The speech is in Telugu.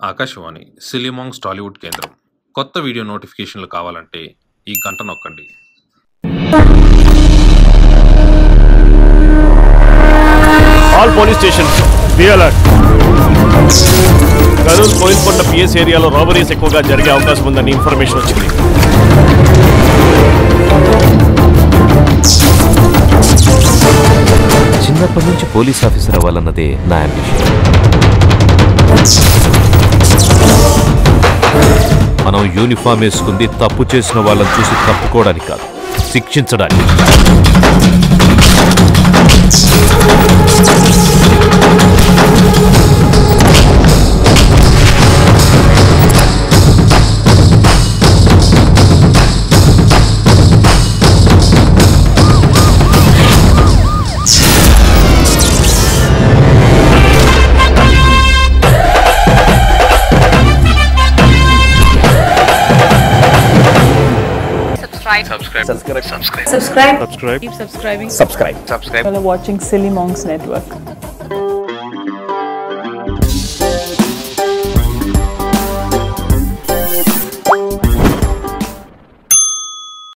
ఆకాశవాణి సిలిమాంగ్స్ టాలీవుడ్ కేంద్రం. కొత్త వీడియో నోటిఫికేషన్లు కావాలంటే ఈ గంట నొక్కండి. All police alert Karur Koilkonda PS ఏరియాలో రాబరీస్ ఎక్కువగా జరిగే అవకాశం ఉందని ఇన్ఫర్మేషన్ వచ్చింది. చిన్నప్పటి నుంచి పోలీస్ ఆఫీసర్ అవ్వాలన్నదే నా అంబిషన్ మనం యూనిఫామ్ వేసుకుంది తప్పు చేసిన వాళ్ళని చూసి తప్పుకోవడానికి కాదు శిక్షించడానికి. Subscribe. Subscribe. Subscribe. Subscribe. Subscribe. Subscribe. Keep subscribing. Subscribe. Subscribe. You're watching Silly Monks Network.